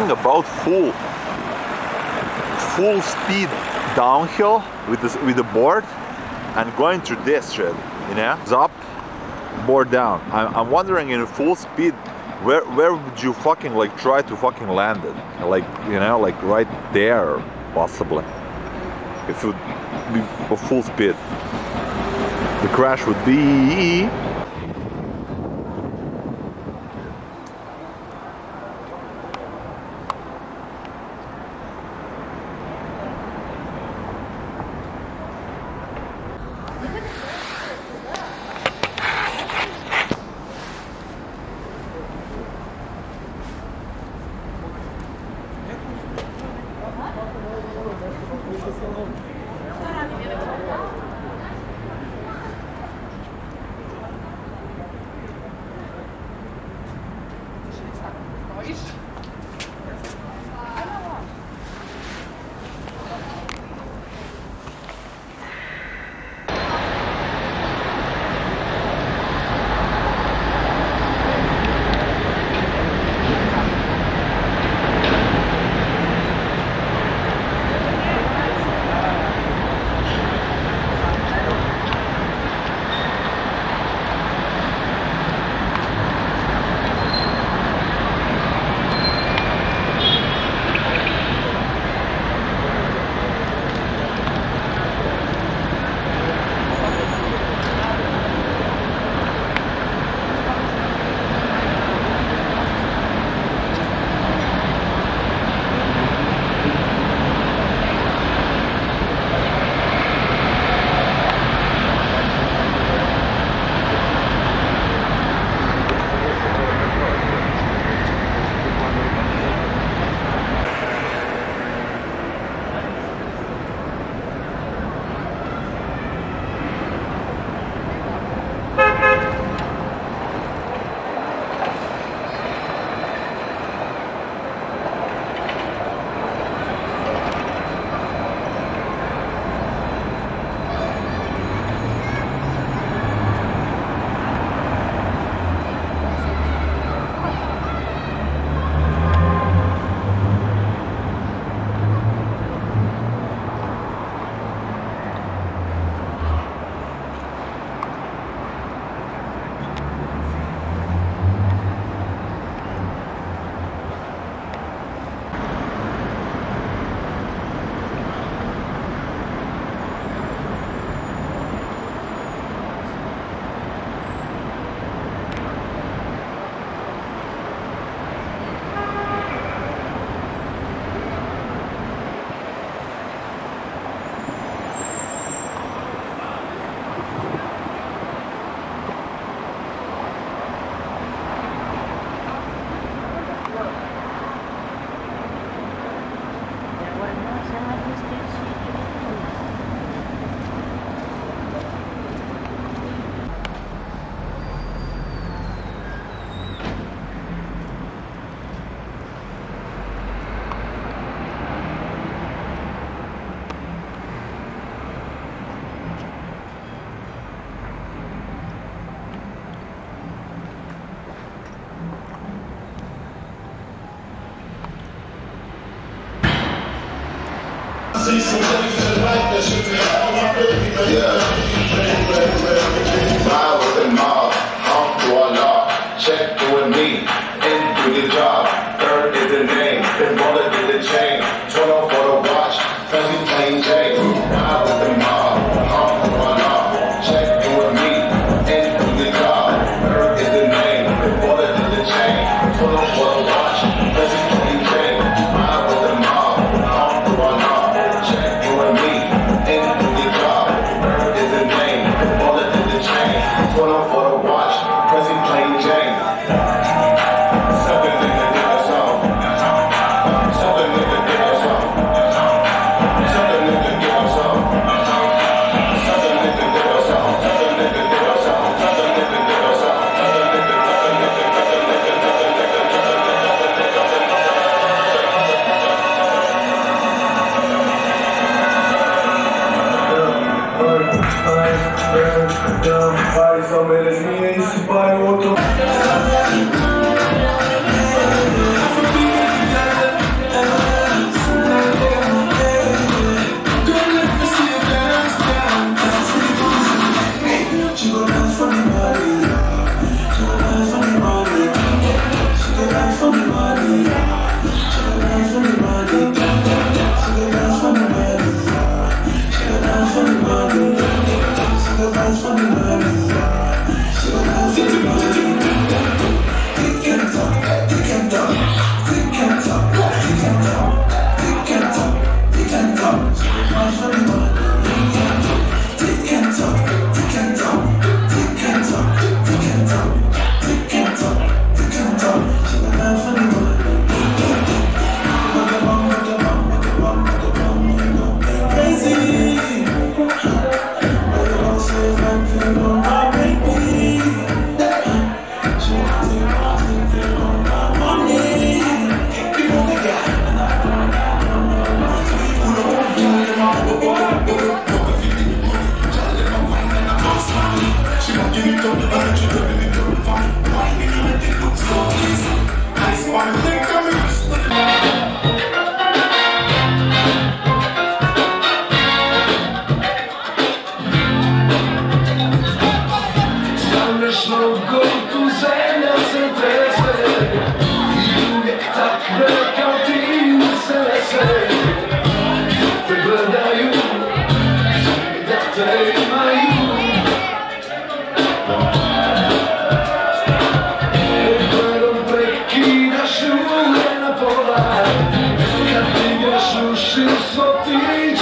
I'm about full full speed downhill with this with the board and going through this shit, you know? It's up, board down. I'm, I'm wondering in full speed where where would you fucking like try to fucking land it? Like you know, like right there possibly. If it would be full speed. The crash would be fancy só tem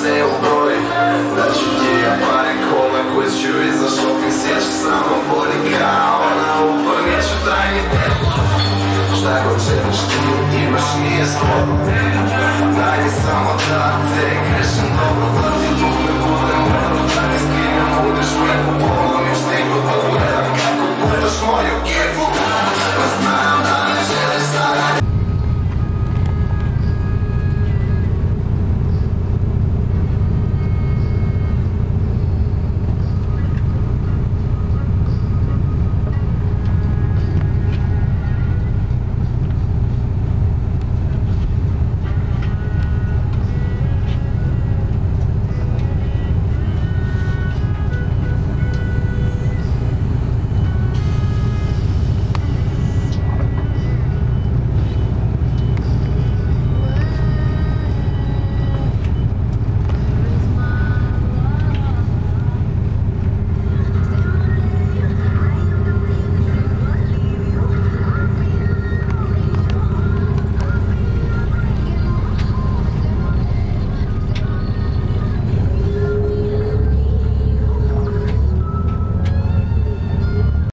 цел брови Значит не париком, а кучу и зашел к em к самому болика Она упомечу тайны Šta god želiš ti imaš nije slobodno Daj mi samo da te grešim dobro Da ti tu ne budem vrlo Da ti s budeš me u polu Niš ti god da gledam kako budaš moju kivu Razna